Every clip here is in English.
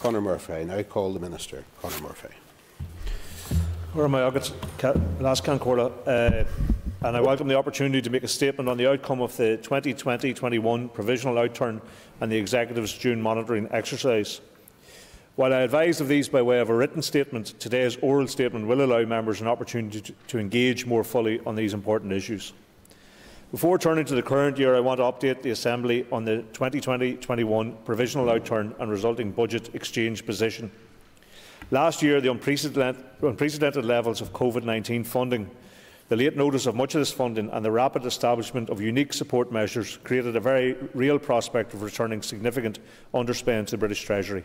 Conor Murphy. I now call the Minister, Conor Murphy. Uh, and I welcome the opportunity to make a statement on the outcome of the 2020-21 provisional outturn and the Executive's June monitoring exercise. While I advise of these by way of a written statement, today's oral statement will allow members an opportunity to engage more fully on these important issues. Before turning to the current year, I want to update the Assembly on the 2020-21 provisional outturn and resulting budget exchange position. Last year, the unprecedented, levels of COVID-19 funding, the late notice of much of this funding and the rapid establishment of unique support measures created a very real prospect of returning significant underspend to the British Treasury.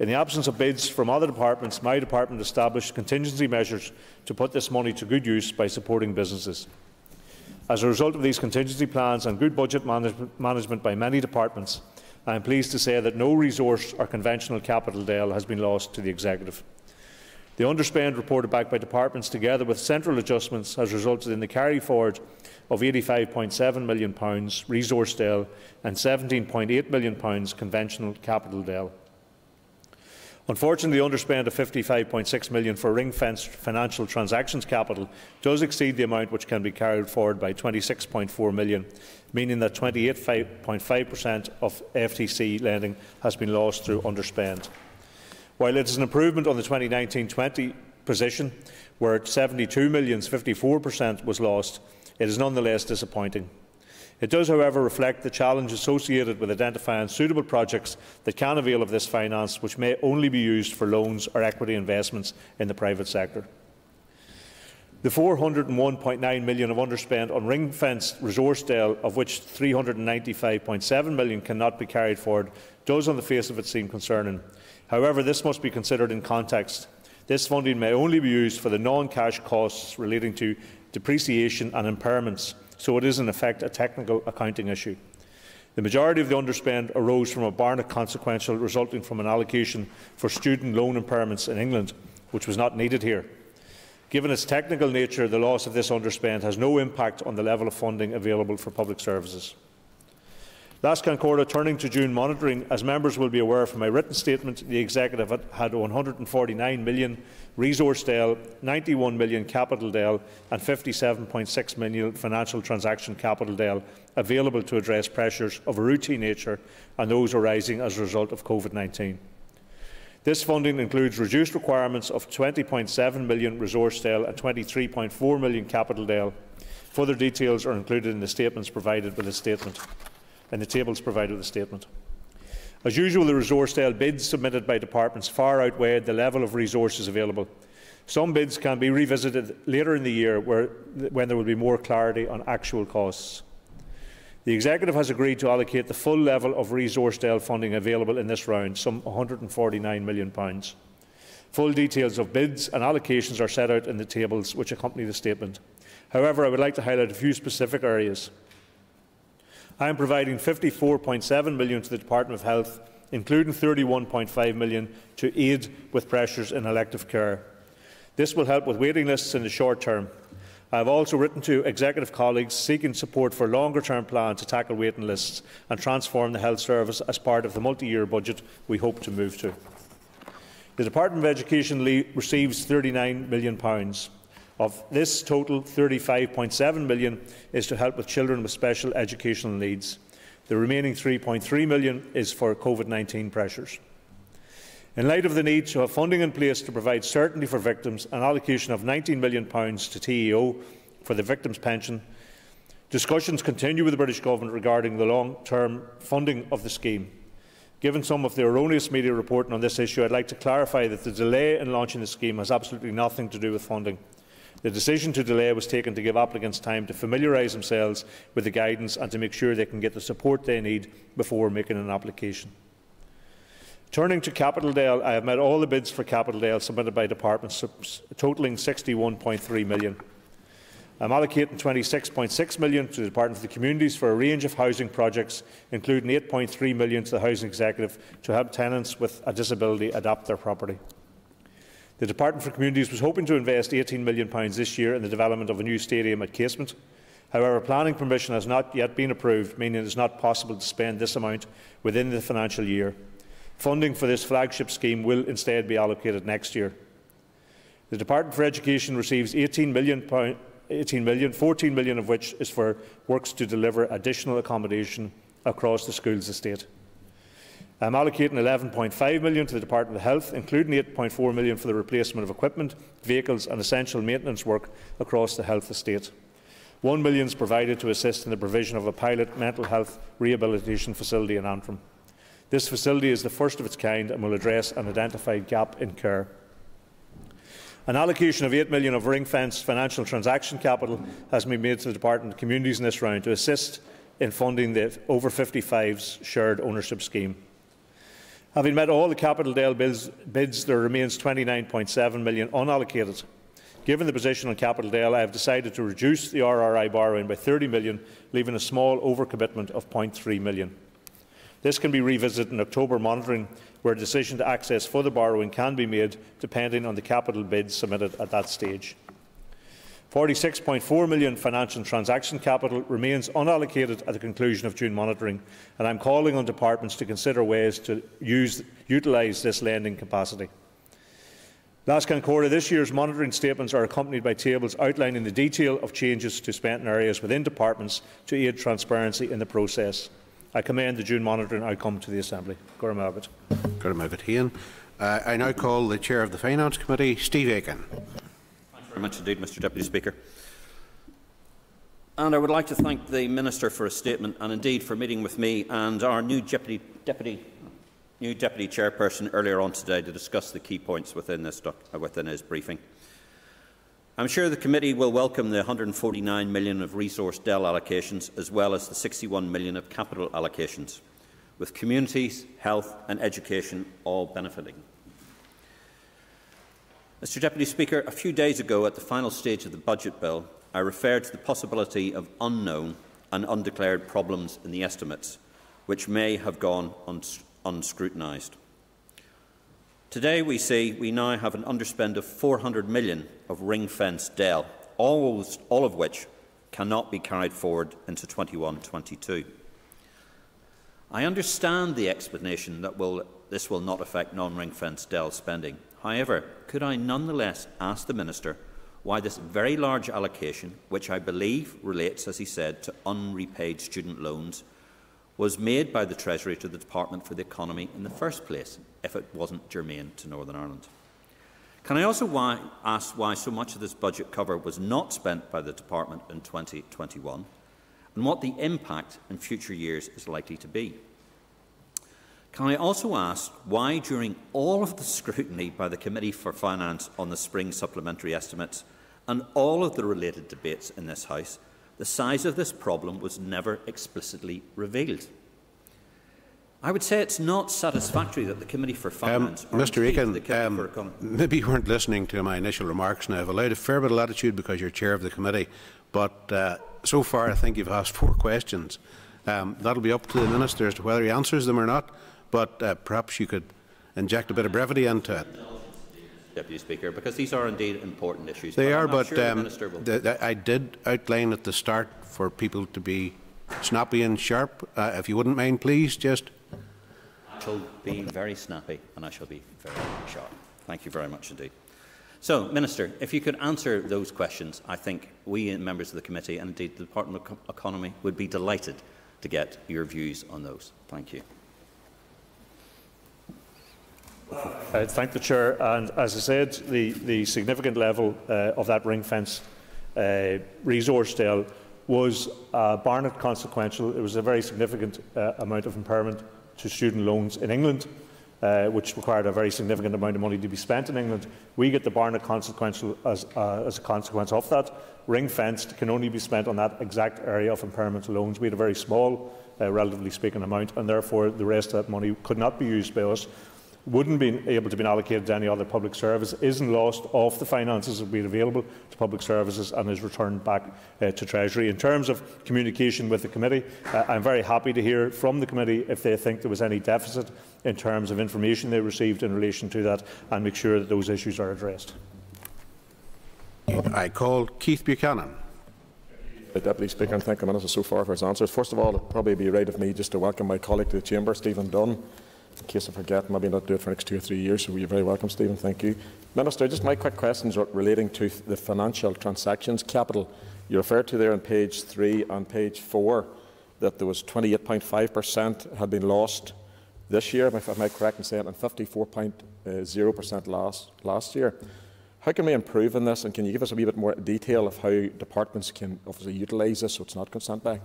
In the absence of bids from other departments, my department established contingency measures to put this money to good use by supporting businesses. As a result of these contingency plans and good budget manage management by many departments, I am pleased to say that no resource or conventional capital DEL has been lost to the Executive. The underspend reported back by departments, together with central adjustments, has resulted in the carry forward of £85.7 million resource DEL and £17.8 million conventional capital DEL. Unfortunately, the underspend of £55.6 million for ring-fenced financial transactions capital does exceed the amount which can be carried forward by £26.4 million, meaning that 28.5% of FTC lending has been lost through underspend. While it is an improvement on the 2019-20 position, where 72 million's 54% was lost, it is nonetheless disappointing. It does, however, reflect the challenge associated with identifying suitable projects that can avail of this finance, which may only be used for loans or equity investments in the private sector. The 401.9 million of underspend on ring-fenced resource DEL, of which 395.7 million cannot be carried forward, does on the face of it seem concerning. However, this must be considered in context. This funding may only be used for the non-cash costs relating to depreciation and impairments so it is in effect a technical accounting issue. The majority of the underspend arose from a Barnett consequential resulting from an allocation for student loan impairments in England, which was not needed here. Given its technical nature, the loss of this underspend has no impact on the level of funding available for public services. Last Concordia, turning to June monitoring, as members will be aware from my written statement, the Executive had 149 million resource DEL, 91 million capital DEL and 57.6 million financial transaction capital DEL available to address pressures of a routine nature and those arising as a result of COVID-19. This funding includes reduced requirements of 20.7 million resource DEL and 23.4 million capital DEL. Further details are included in the statements provided with the statement in the tables provided with the statement. As usual, the resource style bids submitted by departments far outweighed the level of resources available. Some bids can be revisited later in the year where, when there will be more clarity on actual costs. The Executive has agreed to allocate the full level of resource style funding available in this round, some £149 million. Full details of bids and allocations are set out in the tables which accompany the statement. However, I would like to highlight a few specific areas. I am providing £54.7 million to the Department of Health, including £31.5 million to aid with pressures in elective care. This will help with waiting lists in the short term. I have also written to executive colleagues seeking support for a longer-term plan to tackle waiting lists and transform the health service as part of the multi-year budget we hope to move to. The Department of Education receives £39 million. Of this total, 35.7 million is to help with children with special educational needs. The remaining 3.3 million is for COVID-19 pressures. In light of the need to have funding in place to provide certainty for victims, an allocation of £19 million to TEO for the victims' pension, discussions continue with the British Government regarding the long-term funding of the scheme. Given some of the erroneous media reporting on this issue, I'd like to clarify that the delay in launching the scheme has absolutely nothing to do with funding. The decision to delay was taken to give applicants time to familiarise themselves with the guidance and to make sure they can get the support they need before making an application. Turning to Capital DEL, I have met all the bids for Capital DEL submitted by departments, totalling 61.3 million. I'm allocating 26.6 million to the Department for the Communities for a range of housing projects, including 8.3 million to the Housing Executive to help tenants with a disability adapt their property. The Department for Communities was hoping to invest £18 million this year in the development of a new stadium at Casement. However, planning permission has not yet been approved, meaning it is not possible to spend this amount within the financial year. Funding for this flagship scheme will instead be allocated next year. The Department for Education receives £18 million, 18 million, 14 million of which is for works to deliver additional accommodation across the school's estate. I'm allocating 11.5 million to the Department of Health, including 8.4 million for the replacement of equipment, vehicles and essential maintenance work across the health estate. 1 million is provided to assist in the provision of a pilot mental health rehabilitation facility in Antrim. This facility is the first of its kind and will address an identified gap in care. An allocation of 8 million of ring-fenced financial transaction capital has been made to the Department of Communities in this round to assist in funding the over 55s shared ownership scheme. Having met all the Capital DEL bids, bids there remains 29.7 million unallocated. Given the position on Capital DEL, I have decided to reduce the RRI borrowing by 30 million, leaving a small overcommitment of 0.3 million. This can be revisited in October monitoring, where a decision to access further borrowing can be made depending on the capital bids submitted at that stage. 46.4 million financial transaction capital remains unallocated at the conclusion of June monitoring, and I am calling on departments to consider ways to use, utilise this lending capacity. Last Concordia, this year's monitoring statements are accompanied by tables outlining the detail of changes to spent areas within departments to aid transparency in the process. I commend the June monitoring outcome to the Assembly. Guramagat. Guramagat uh, I now call the Chair of the Finance Committee, Steve Aiken very much indeed, Mr Deputy Speaker. And I would like to thank the Minister for his statement and indeed for meeting with me and our new Deputy, Deputy, new Deputy Chairperson earlier on today to discuss the key points within, this uh, within his briefing. I'm sure the committee will welcome the 149 million of resource DEL allocations as well as the 61 million of capital allocations, with communities, health and education all benefiting. Mr Deputy Speaker, a few days ago at the final stage of the budget bill, I referred to the possibility of unknown and undeclared problems in the estimates, which may have gone uns unscrutinised. Today we see we now have an underspend of 400 million of ring-fenced DEL, almost all of which cannot be carried forward into 21-22. I understand the explanation that will, this will not affect non-ring-fenced DEL spending, However, could I nonetheless ask the Minister why this very large allocation, which I believe relates, as he said, to unrepaid student loans, was made by the Treasury to the Department for the Economy in the first place, if it wasn't germane to Northern Ireland. Can I also why, ask why so much of this budget cover was not spent by the Department in 2021 and what the impact in future years is likely to be? Can I also ask why, during all of the scrutiny by the Committee for Finance on the spring supplementary estimates and all of the related debates in this House, the size of this problem was never explicitly revealed? I would say it's not satisfactory that the Committee for um, Finance... Um, Mr Aiken, um, maybe you weren't listening to my initial remarks now. I've allowed a fair bit of latitude because you're chair of the committee, but uh, so far I think you've asked four questions. Um, that'll be up to the Minister as to whether he answers them or not but uh, perhaps you could inject a bit of brevity into it. Deputy Speaker, because these are indeed important issues. They are, but sure um, the the, I did outline at the start for people to be snappy and sharp. Uh, if you wouldn't mind, please, just. I shall be very snappy and I shall be very sharp. Thank you very much indeed. So, Minister, if you could answer those questions, I think we members of the committee and indeed the Department of Economy would be delighted to get your views on those. Thank you. Uh, thank the Chair. And as I said, the, the significant level uh, of that ring fence uh, resource DEL was uh, Barnett consequential. It was a very significant uh, amount of impairment to student loans in England, which required a very significant amount of money to be spent in England. We get the Barnett consequential as, as a consequence of that. Ring fenced can only be spent on that exact area of impairment to loans. We had a very small, relatively speaking, amount, and therefore the rest of that money could not be used by us wouldn't be able to be allocated to any other public service isn't lost off the finances that will be available to public services and is returned back uh, to Treasury. In terms of communication with the committee, uh, I'm very happy to hear from the committee if they think there was any deficit in terms of information they received in relation to that and make sure that those issues are addressed. I call Keith Buchanan. The Deputy Speaker, and thank the Minister so far for his answers. First of all, it would probably be right of me just to welcome my colleague to the Chamber, Stephen Dunn in case I forget, maybe not do it for the next two or three years. So you're very welcome, Stephen. Thank you. Minister, just my quick questions relating to the financial transactions capital. You referred to there on page three and page four that there was 28.5% had been lost this year, if I'm correct in saying, and 54.0% last, last year. How can we improve on this, and can you give us a wee bit more detail of how departments can obviously utilise this so it's not consent back?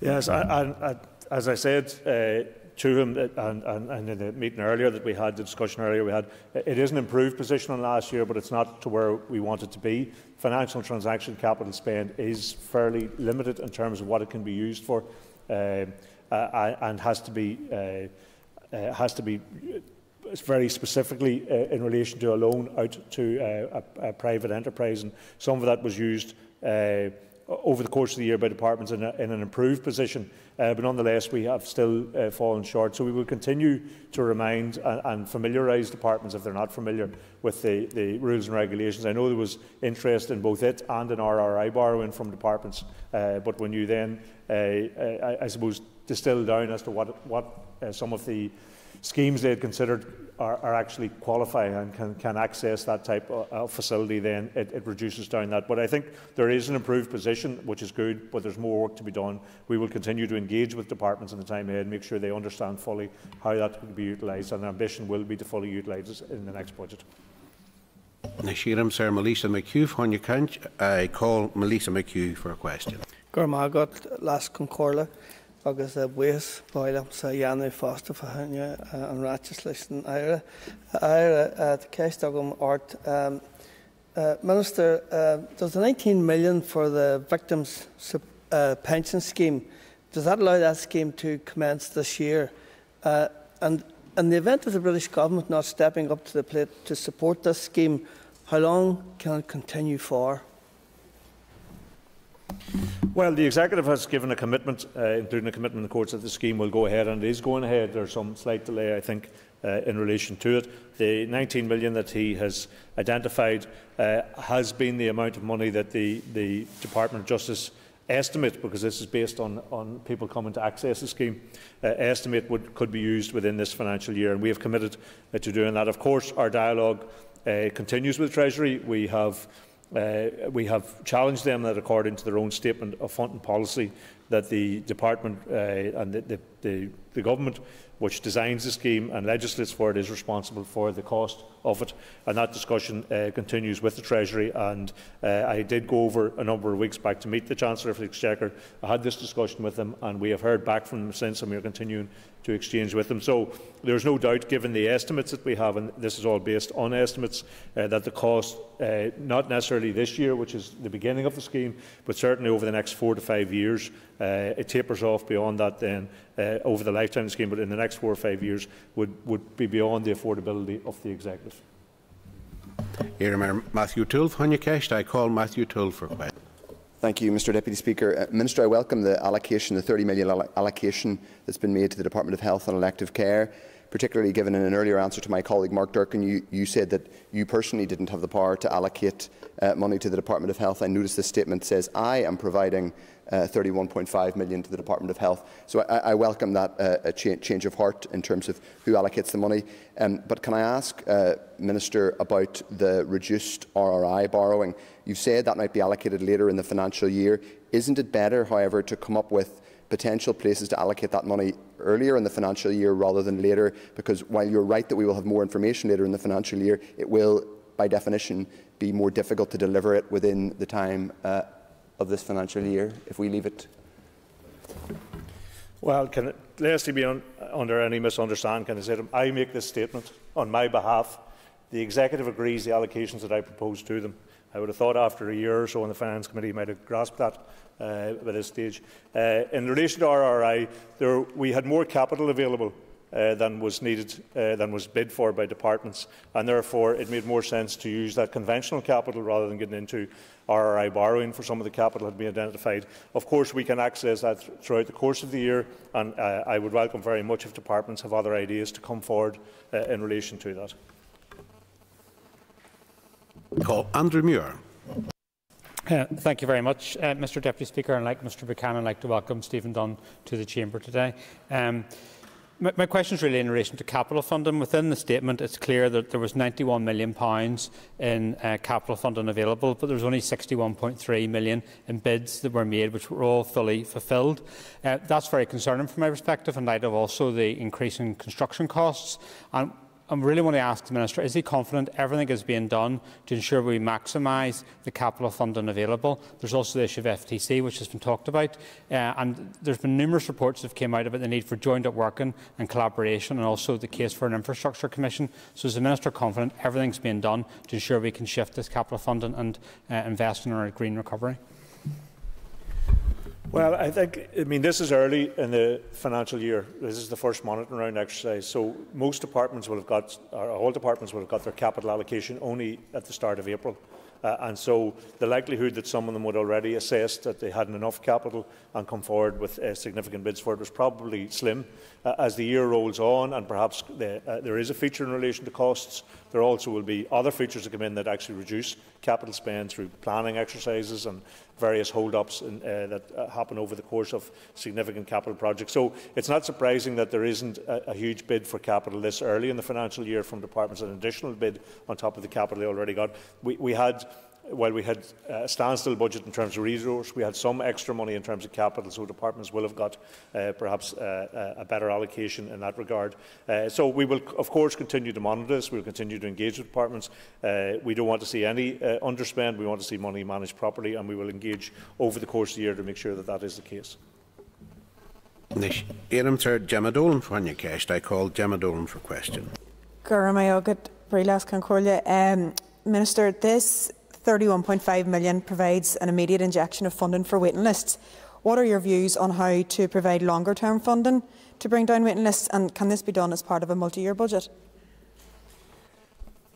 Yes, I, I, as I said uh, to him uh, and, and, and, in the meeting earlier that we had, the discussion earlier we had, it is an improved position on last year, but it's not to where we want it to be. Financial transaction capital spend is fairly limited in terms of what it can be used for, uh, uh, and has to be uh, uh, has to be very specifically uh, in relation to a loan out to uh, a, a private enterprise, and some of that was used uh, over the course of the year by departments in, a, in an improved position. Uh, but nonetheless, we have still uh, fallen short. So we will continue to remind and, and familiarise departments, if they're not familiar with the, the rules and regulations. I know there was interest in both it and in RRI borrowing from departments, uh, but when you then, I, I suppose, distill down as to what, what some of the schemes they had considered are, are actually qualifying and can, can access that type of, of facility, then it, it reduces down that. But I think there is an improved position, which is good, but there's more work to be done. We will continue to engage with departments in the time ahead, make sure they understand fully how that can be utilised, and our ambition will be to fully utilise it in the next budget. Nashiram Sir Maolíosa McHugh, on your I call Maolíosa McHugh for a question. Gormagot, Las Concorla agus a buas bailach sa dhéanú fásta fahanne an ráis leis an éire. Éire ceist agam art. Um, uh, Minister, uh, there's the 19 million for the victims uh, pension scheme. Does that allow that scheme to commence this year? Uh, and in the event of the British government not stepping up to the plate to support this scheme, how long can it continue for? Well, the Executive has given a commitment, uh, including a commitment in the courts, that the scheme will go ahead, and it is going ahead. There's some slight delay, I think, uh, in relation to it. The 19 million that he has identified uh, has been the amount of money that the, the Department of Justice estimate, because this is based on, on people coming to access the scheme, uh, estimate would, could be used within this financial year, and we have committed uh, to doing that. Of course, our dialogue uh, continues with Treasury. We have uh, we have challenged them that according to their own statement of funding policy that the department uh, and the, the, the, the government which designs the scheme and legislates for it is responsible for the cost of it. And that discussion uh, continues with the Treasury. And uh, I did go over a number of weeks back to meet the Chancellor of the Exchequer. I had this discussion with them, and we have heard back from them since, and we are continuing to exchange with them. So there's no doubt, given the estimates that we have, and this is all based on estimates, uh, that the cost, uh, not necessarily this year, which is the beginning of the scheme, but certainly over the next four to five years, uh, it tapers off beyond that then uh, over the lifetime of the scheme, but in the next four or five years would, would be beyond the affordability of the executive. Here, Matthew O'Toole, Honeycast. I call Matthew O'Toole for question. Thank you, Mr Deputy Speaker. Uh, Minister, I welcome the allocation, the 30 million allocation that's been made to the Department of Health and Elective Care, particularly given in an earlier answer to my colleague Mark Durkan, you, you said that you personally didn't have the power to allocate uh, money to the Department of Health. I noticed this statement says, I am providing uh, 31.5 million to the Department of Health. So I, I welcome that uh, cha change of heart in terms of who allocates the money. Um, but can I ask, uh, Minister, about the reduced RRI borrowing? You've said that might be allocated later in the financial year. Isn't it better, however, to come up with potential places to allocate that money earlier in the financial year rather than later? Because while you're right that we will have more information later in the financial year, it will, by definition, be more difficult to deliver it within the time uh, of this financial year if we leave it? Well, can it, lest he be un, under any misunderstanding, can I say I make this statement on my behalf. The executive agrees the allocations that I propose to them. I would have thought after a year or so in the Finance Committee might have grasped that uh, by this stage. Uh, in relation to RRI, there, we had more capital available uh, than was needed, uh, than was bid for by departments, and therefore it made more sense to use that conventional capital rather than getting into RRI borrowing for some of the capital had been identified. Of course, we can access that throughout the course of the year, and uh, I would welcome very much if departments have other ideas to come forward uh, in relation to that. Call Andrew Muir. Uh, thank you very much, uh, Mr Deputy Speaker. And like Mr Buchanan, I'd like to welcome Stephen Dunn to the Chamber today. Um, My, my question is really in relation to capital funding. Within the statement, it's clear that there was £91 million pounds in uh, capital funding available, but there was only £61.3 million in bids that were made, which were all fully fulfilled. Uh, that's very concerning from my perspective, in light of also the increase in construction costs. And I really want to ask the Minister, is he confident everything is being done to ensure we maximise the capital funding available? There's also the issue of FTC, which has been talked about, uh, and there's been numerous reports that have come out about the need for joined up working and collaboration, and also the case for an infrastructure commission. So is the Minister confident everything's being done to ensure we can shift this capital funding and uh, invest in our green recovery? Well, I think, I mean, this is early in the financial year. This is the first monitoring round exercise. So most departments will have got, or all departments will have got their capital allocation only at the start of April. Uh, and so the likelihood that some of them would already assess that they hadn't enough capital and come forward with uh, significant bids for it was probably slim. Uh, as the year rolls on, and perhaps the, uh, there is a feature in relation to costs, there also will be other features that come in that actually reduce capital spend through planning exercises and various hold-ups uh, that uh, happen over the course of significant capital projects. So it's not surprising that there isn't a, a, huge bid for capital this early in the financial year from departments, an additional bid on top of the capital they already got. We, we had while we had a standstill budget in terms of resource, we had some extra money in terms of capital, so departments will have got uh, perhaps uh, a better allocation in that regard. Uh, so we will, of course, continue to monitor this. We will continue to engage with departments. Uh, we don't want to see any uh, underspend. We want to see money managed properly, and we will engage over the course of the year to make sure that that is the case. Éanam tar Gemma Dolan fanne ceist, I called Gemma Dolan for question. Gurma um, Minister, this 31.5 million provides an immediate injection of funding for waiting lists. What are your views on how to provide longer term funding to bring down waiting lists and can this be done as part of a multi-year budget?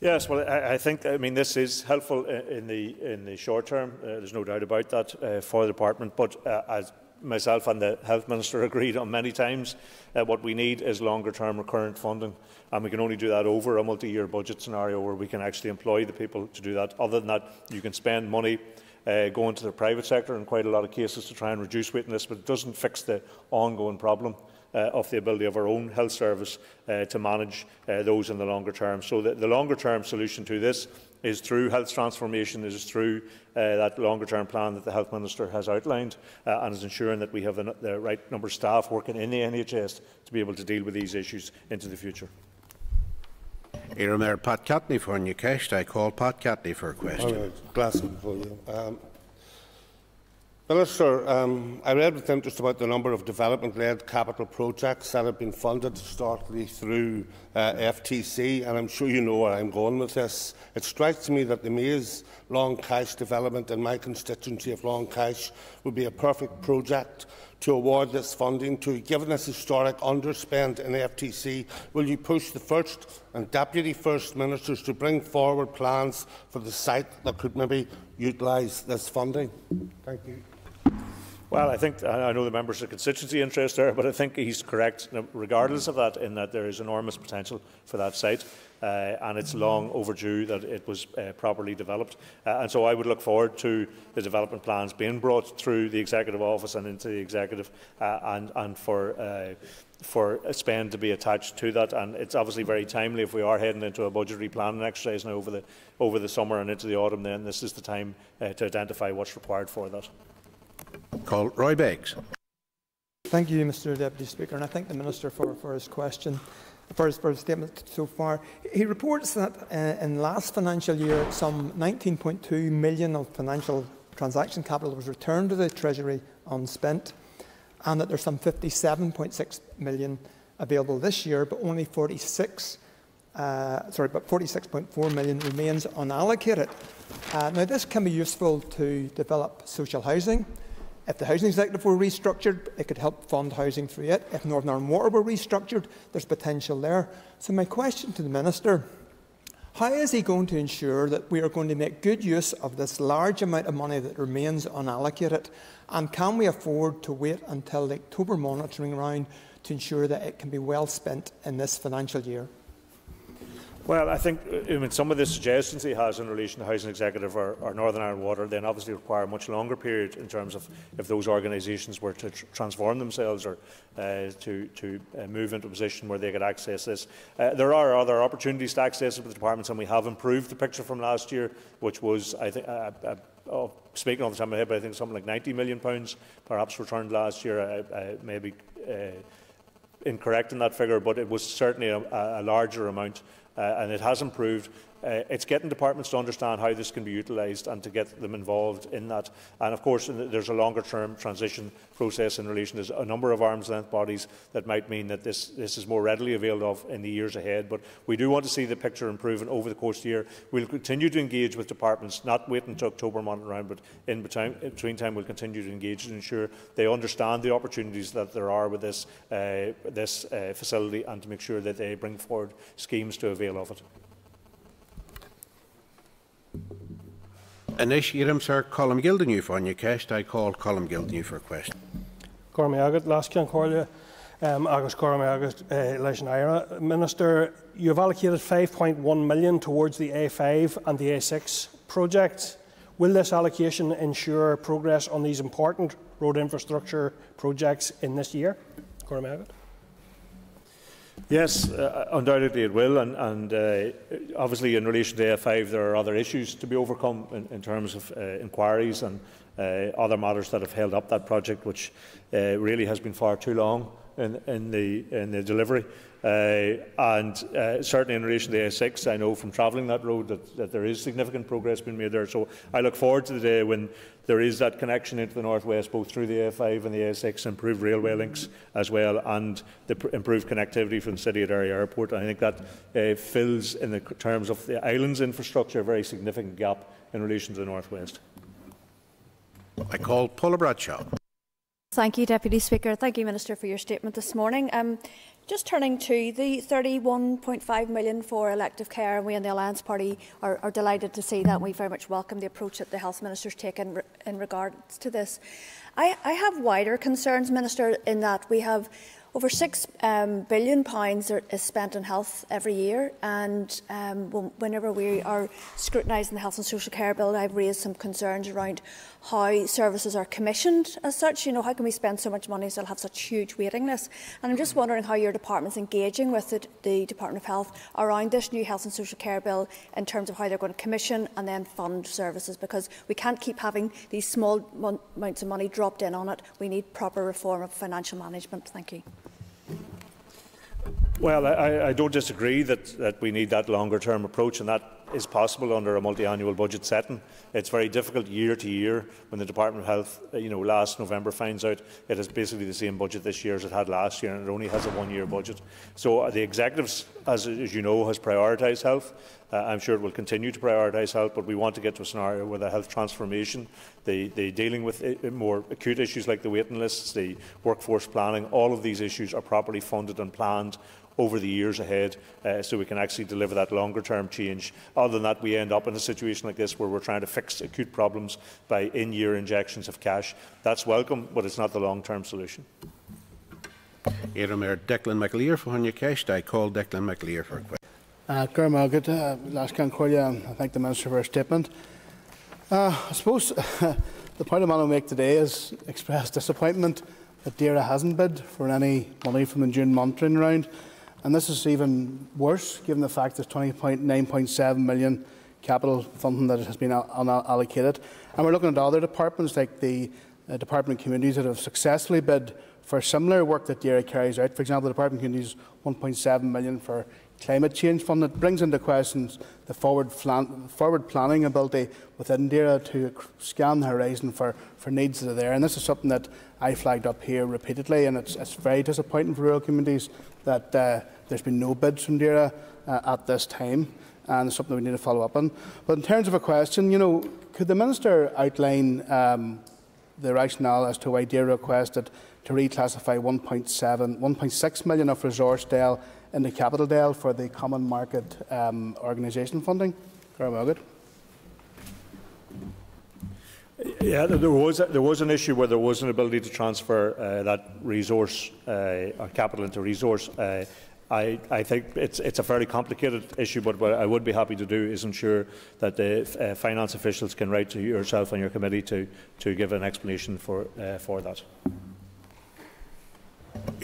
Yes, well, I, I, think I mean this is helpful in the in the short term. Uh, there's no doubt about that uh, for the department. But uh, as myself and the health minister agreed on many times, uh, what we need is longer term recurrent funding and we can only do that over a multi-year budget scenario where we can actually employ the people to do that. Other than that, you can spend money uh, going to the private sector in quite a lot of cases to try and reduce waiting lists, but it doesn't fix the ongoing problem. Uh, of the ability of our own health service uh, to manage uh, those in the longer term. So the, the longer term solution to this is through health transformation, is through uh, that longer-term plan that the Health Minister has outlined uh, and is ensuring that we have the, the right number of staff working in the NHS to be able to deal with these issues into the future. Era Pat Catney for New Cash. I call Pat Catney for a question. Glasgow for you. Um, Minister, um, I read with interest about the number of development-led capital projects that have been funded historically through uh, FTC, and I'm sure you know where I'm going with this. It strikes me that the Maze Long Kesh development in my constituency of Long Cash would be a perfect project to award this funding to. Given this historic underspend in FTC, will you push the First and Deputy First Ministers to bring forward plans for the site that could maybe utilise this funding? Thank you. Well, I think I know the members of constituency interest there, but I think he's correct, regardless of that, in that there is enormous potential for that site, uh, and it's long overdue that it was uh, properly developed. Uh, and so I would look forward to the development plans being brought through the executive office and into the executive, uh, and and for. Uh, for spend to be attached to that, and it's obviously very timely if we are heading into a budgetary planning exercise now over the over the summer and into the autumn. Then this is the time uh, to identify what's required for that. Call Roy Beggs. Thank you, Mr Deputy Speaker, and I thank the Minister for, for his question, for his, for his statement so far. He reports that uh, in last financial year, some 19.2 million of financial transaction capital was returned to the Treasury unspent, and that there's some 57.6 million available this year, but only 46 uh, sorry, but 46.4 million remains unallocated. Uh, now, this can be useful to develop social housing. If the housing executive were restructured, it could help fund housing through it. If Northern Ireland Water were restructured, there's potential there. So, my question to the Minister how is he going to ensure that we are going to make good use of this large amount of money that remains unallocated? And can we afford to wait until the October monitoring round to ensure that it can be well spent in this financial year? Well, I think I mean, some of the suggestions he has in relation to Housing Executive or, or Northern Ireland Water then obviously require a much longer period in terms of if those organisations were to tr transform themselves or uh, to, to uh, move into a position where they could access this. Uh, there are other opportunities to access it with the departments and we have improved the picture from last year, which was, I think, uh, uh, oh, speaking off the top of my head, but I think something like £90 million pounds perhaps returned last year, uh, uh, maybe uh, incorrect in that figure, but it was certainly a, a larger amount uh, Uh, and it has improved. Uh, it's getting departments to understand how this can be utilised and to get them involved in that. And of course, there's a longer term transition process in relation to a number of arm's length bodies that might mean that this, this is more readily availed of in the years ahead. But we do want to see the picture improving over the course of the year. We'll continue to engage with departments, not wait until October month around, but in between, in between time we'll continue to engage to ensure they understand the opportunities that there are with this, uh, this uh, facility and to make sure that they bring forward schemes to avail of it. Anish Iram sir Colm Gildernew for your cash. I called Colm Gildernew for a question. Gormy Agat, last can call um, agus Gormy Agat, uh, Leis Ira. Minister, you have allocated 5.1 million towards the A5 and the A6 projects. Will this allocation ensure progress on these important road infrastructure projects in this year? Agat. Yes, uh, undoubtedly it will, and, and uh, obviously in relation to A5 there are other issues to be overcome in, in terms of uh, inquiries and uh, other matters that have held up that project, which uh, really has been far too long in, in, the, in the delivery. Uh, and uh, certainly in relation to the A6, I know from travelling that road that, that there is significant progress being made there. So I look forward to the day when there is that connection into the northwest, both through the A5 and the A6, improved railway links as well, and the improved connectivity from the city at Derry Airport. I think that uh, fills, in the terms of the island's infrastructure, a very significant gap in relation to the northwest. I call Paula Bradshaw. Thank you, Deputy Speaker. Thank you, Minister, for your statement this morning. Um, just turning to the 31.5 million for elective care, and we in the Alliance Party are, are delighted to see that. We very much welcome the approach that the Health Minister's taken in, regards to this. I, I have wider concerns, Minister, in that we have over six um, billion pounds is spent on health every year, and um, whenever we are scrutinising the health and social care bill, I've raised some concerns around how services are commissioned as such. You know, how can we spend so much money and still have such huge waiting lists? And I'm just wondering how your department's engaging with the, the Department of Health around this new health and social care bill in terms of how they're going to commission and then fund services, because we can't keep having these small amounts of money dropped in on it. We need proper reform of financial management. Thank you. Well, I, I don't disagree that, that we need that longer term approach, and that is possible under a multi-annual budget setting. It's very difficult year to year when the Department of Health, uh, you know, last November finds out it has basically the same budget this year as it had last year, and it only has a one-year budget. So uh, the executives, as, as you know, has prioritised health. Uh, I'm sure it will continue to prioritise health, but we want to get to a scenario where the health transformation, the, the dealing with uh, more acute issues like the waiting lists, the workforce planning, all of these issues are properly funded and planned over the years ahead uh, so we can actually deliver that longer term change. Other than that, we end up in a situation like this where we're trying to fix acute problems by in year injections of cash. That's welcome, but it's not the long term solution. Éidir Declan McAleer for your cash. I call Declan McAleer for a question. Uh, Gurmagad, uh, last can call you. I thank the Minister for her statement. Uh, I suppose the point I want to make today is express disappointment that DAERA hasn't bid for any money from the June monitoring round. And this is even worse given the fact that there's 29.7 million capital funding that has been unallocated. And we're looking at other departments like the uh, Department of Communities that have successfully bid for similar work that DAERA carries out. For example, the Department of Communities 1.7 million for climate change fund. It brings into question the forward, forward planning ability within DAERA to scan the horizon for, for needs that are there. And this is something that I flagged up here repeatedly, and it's, it's very disappointing for rural communities that uh, there's been no bids from DAERA uh, at this time, and it's something we need to follow up on. But in terms of a question, you know, could the Minister outline um, the rationale as to why DAERA requested to reclassify 1.7, 1.6 million of resource DEL into capital DEL for the Common Market um, Organisation funding? Yeah, there was there was an issue where there was an ability to transfer uh, that resource uh, or capital into resource. Uh, I, I think it's, it's a fairly complicated issue, but what I would be happy to do is ensure that the uh, finance officials can write to yourself and your committee to, to give an explanation for, uh, for that.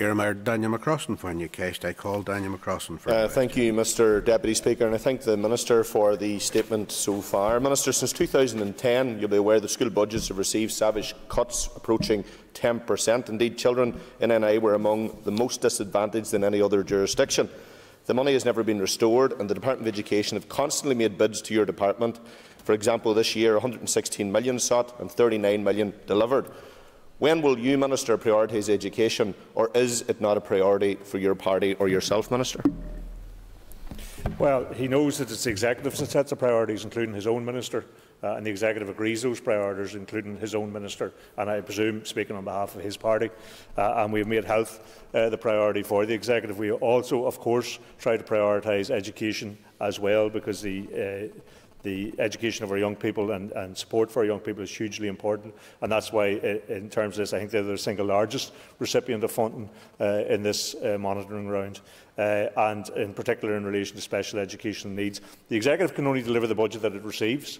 Irma Daniel McCrossan for you cast. I call Daniel McCrossan for. Uh, thank you, Mr. Deputy Speaker, and I thank the Minister for the statement so far. Minister, since 2010, you'll be aware the school budgets have received savage cuts approaching 10%. Indeed, children in NI were among the most disadvantaged in any other jurisdiction. The money has never been restored, and the Department of Education have constantly made bids to your department. For example, this year, 116 million sought and 39 million delivered. When will you, Minister, prioritise education, or is it not a priority for your party or yourself, Minister? Well, he knows that it's the executive that sets the priorities, including his own minister, uh, and the executive agrees those priorities, including his own minister, and I presume speaking on behalf of his party. Uh, and we've made health uh, the priority for the executive. We also, of course, try to prioritise education as well, because the uh, the education of our young people and, and support for our young people is hugely important. And that's why, in terms of this, I think they're the single largest recipient of funding uh, in this uh, monitoring round. Uh, and in particular in relation to special education needs. The executive can only deliver the budget that it receives.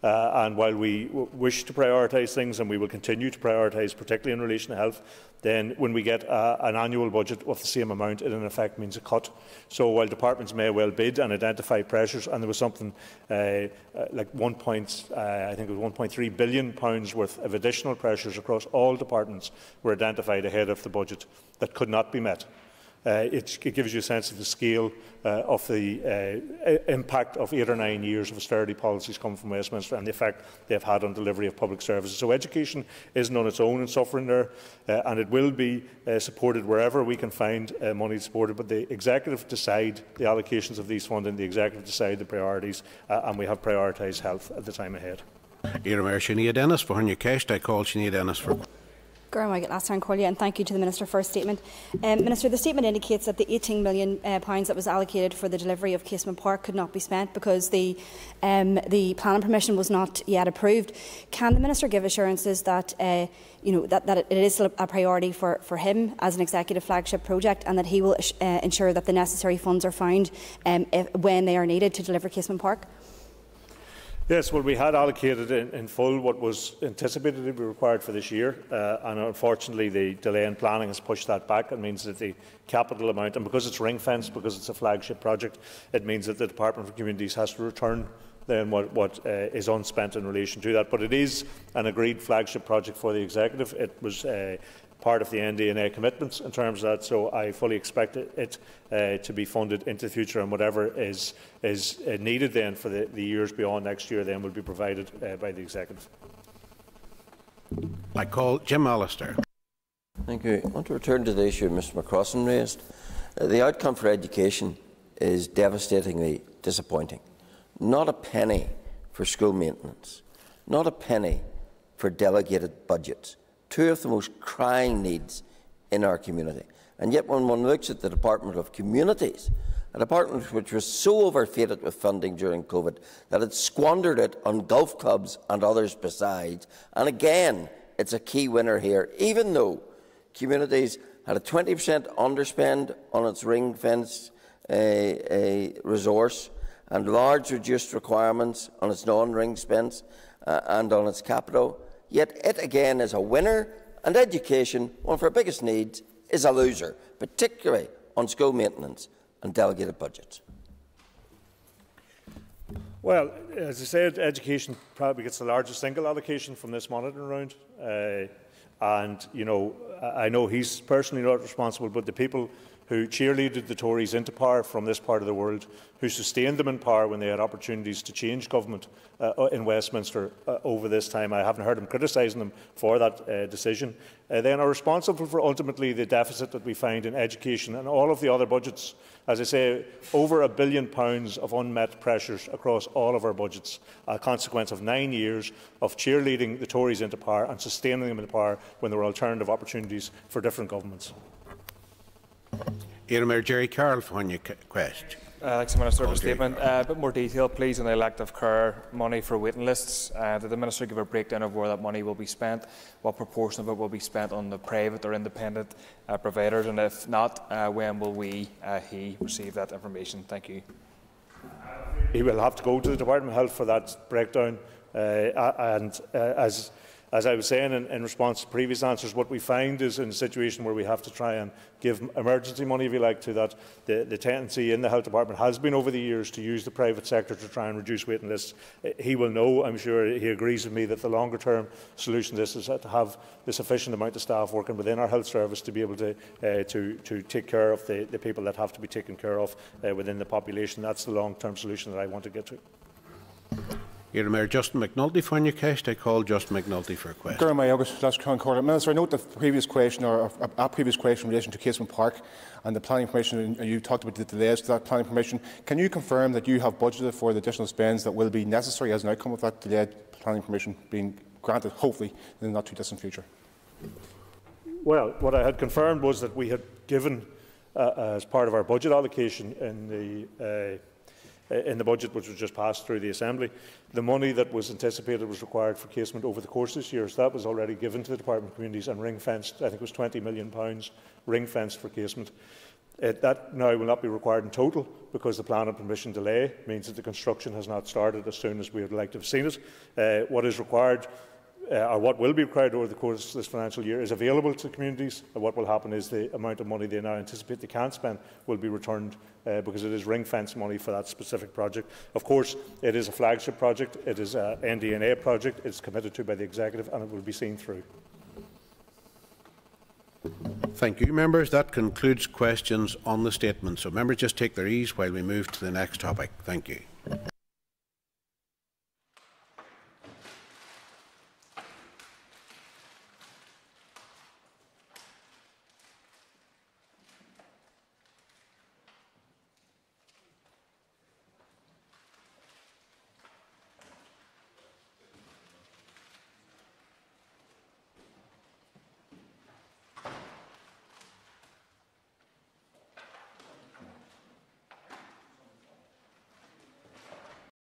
Uh, and while we wish to prioritise things, and we will continue to prioritise, particularly in relation to health, then when we get uh, an annual budget of the same amount, it in effect means a cut. So while departments may well bid and identify pressures, and there was something uh, uh like 1. Point, uh, I think it was 1.3 billion pounds worth of additional pressures across all departments were identified ahead of the budget that could not be met. Uh, it, it, gives you a sense of the scale uh, of the uh, impact of eight or nine years of austerity policies coming from Westminster and the effect they have had on delivery of public services. So education isn't on its own and suffering there, and it will be supported wherever we can find money to support it. But the executive decide the allocations of these funding, the executive decide the priorities, and we have prioritised health at the time ahead. Iramar Sinead Ennis for your cash. I call Sinead Ennis for. And thank you to the Minister for his statement. Um, Minister, the statement indicates that the £18 million uh, that was allocated for the delivery of Casement Park could not be spent because the, um, the planning permission was not yet approved. Can the Minister give assurances that, uh, you know, that, that it is a priority for, for him as an executive flagship project and that he will uh, ensure that the necessary funds are found um, if, when they are needed to deliver Casement Park? Yes, well, we had allocated in, in, full what was anticipated to be required for this year, uh, and unfortunately, the delay in planning has pushed that back. It means that the capital amount, and because it's ring fenced, because it's a flagship project, it means that the Department for Communities has to return then what, what uh, is unspent in relation to that. But it is an agreed flagship project for the executive. It was uh, part of the NDNA commitments in terms of that. So I fully expect it, it uh, to be funded into the future, and whatever is is uh, needed then for the, the, years beyond next year, then will be provided uh, by the executive. I call Jim Allister. Thank you. I want to return to the issue Mr McCrossan raised. Uh, the outcome for education is devastatingly disappointing. Not a penny for school maintenance, not a penny for delegated budgets two of the most crying needs in our community. And yet, when one looks at the Department of Communities, a department which was so overfeited with funding during COVID that it squandered it on golf clubs and others besides, and again, it's a key winner here, even though communities had a 20% underspend on its ring fence uh, uh, resource and large reduced requirements on its non-ring fence uh, and on its capital. Yet it again is a winner, and education, one of our biggest needs, is a loser, particularly on school maintenance and delegated budgets. Well, as I said, education probably gets the largest single allocation from this monitoring round. Uh, and, you know, I know he's personally not responsible, but the people who cheerleaded the Tories into power from this part of the world, who sustained them in power when they had opportunities to change government uh, uh in Westminster uh, over this time. I haven't heard them criticising them for that uh, decision. Uh, then are responsible for ultimately the deficit that we find in education and all of the other budgets. As I say, over a billion pounds of unmet pressures across all of our budgets, a consequence of nine years of cheerleading the Tories into power and sustaining them in power when there were alternative opportunities for different governments. Iramir Gerry Carroll for your question. Uh, thanks, Minister, for the statement. Uh, a bit more detail, please, on the elective care money for waiting lists. Uh, did the Minister give a breakdown of where that money will be spent? What proportion of it will be spent on the private or independent uh, providers? And if not, uh, when will we, uh, he, receive that information? Thank you. He will have to go to the Department of Health for that breakdown. Uh, and uh, as as I was saying in, in response to previous answers, what we find is in a situation where we have to try and give emergency money, if you like, to that, the, the tendency in the health department has been over the years to use the private sector to try and reduce waiting lists. Eh, he will know, I'm sure he agrees with me, that the longer term solution to this is to have the sufficient amount of staff working within our health service to be able to, uh, to, to take care of the, the people that have to be taken care of uh, within the population. That's the long term solution that I want to get to. Your Mayor Justin McNulty for cast. I call Justin McNulty for a question. Minister, I note the previous question or a previous question in relation to Casement Park and the planning permission. You talked about the delays to that planning permission. Can you confirm that you have budgeted for the additional spends that will be necessary as an outcome of that delayed planning permission being granted, hopefully, in the not too distant future? Well, what I had confirmed was that we had given, uh, as part of our budget allocation in the uh, in the budget which was just passed through the Assembly. The money that was anticipated was required for casement over the course of this year, so that was already given to the Department of Communities and ring-fenced, I think it was £20 million ring-fenced for casement. It, that now will not be required in total because the plan and permission delay means that the construction has not started as soon as we would like to have seen it. Uh, what is required uh, or what will be required over the course of this financial year is available to communities. And what will happen is the amount of money they now anticipate they can spend will be returned uh, because it is ring fence money for that specific project. Of course, it is a flagship project, it is an NDNA project, it's committed to by the Executive and it will be seen through. Thank you, members. That concludes questions on the statement. So members just take their ease while we move to the next topic. Thank you.